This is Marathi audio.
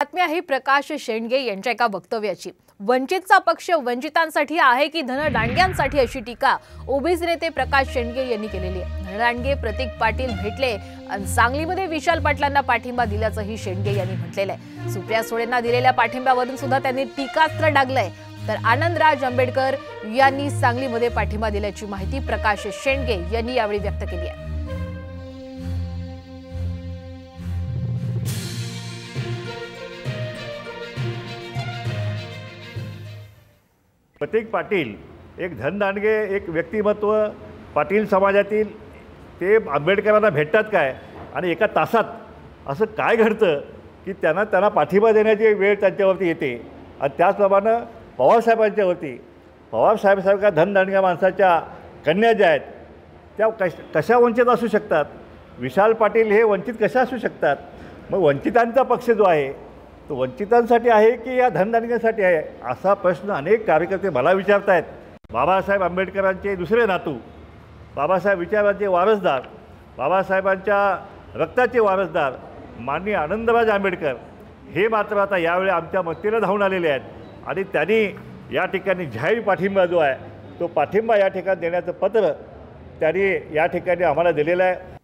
बातमी आहे प्रकाश शेंडगे यांच्या एका वक्तव्याची. वंचितचा पक्ष वंचितांसाठी आहे की धनदांडग्यांसाठी अशी टीका ओबीसी नेते प्रकाश शेंडगे यांनी केलेली आहे. धनदांडगे प्रतीक पाटील भेटले आणि सांगलीमध्ये विशाल पाटलांना पाठिंबा दिल्याचंही शेंडगे यांनी म्हटलेलं आहे. सुप्रिया सुळेंना दिलेल्या पाठिंब्यावरून सुद्धा त्यांनी टीकास्त्र डागलंय. तर आनंदराज आंबेडकर यांनी सांगलीमध्ये पाठिंबा दिल्याची माहिती प्रकाश शेंडगे यांनी यावेळी व्यक्त केली आहे. प्रतीक पाटील एक धनदांडगे एक व्यक्तिमत्व पाटील समाजातील ते आंबेडकरांना भेटतात काय? आणि एका तासात असं काय घडतं की त्यांना त्यांना पाठिंबा देण्याची वेळ त्यांच्यावरती येते? आणि त्याचप्रमाणे पवारसाहेबांच्यावरती पवारसाहेबसारख्या धनदांडग्या माणसाच्या कन्या ज्या आहेत त्या कश कशा वंचित असू शकतात? विशाल पाटील हे वंचित कशा असू शकतात? मग वंचितांचा पक्ष जो आहे तो वंचितांसाठी आहे की या धनधान्यांसाठी आहे? असा प्रश्न अनेक कार्यकर्ते मला विचारत आहेत बाबासाहेब आंबेडकरांचे दुसरे नातू बाबासाहेब विचारांचे वारसदार बाबासाहेबांच्या रक्ताचे वारसदार माननीय आनंदराज आंबेडकर हे मात्र आता यावेळी आमच्या मतीला धावून आलेले आहेत. आणि त्यांनी या ठिकाणी जाहीर पाठिंबा जो आहे तो पाठिंबा या ठिकाणी देण्याचं पत्र त्यांनी या ठिकाणी आम्हाला दिलेलं आहे.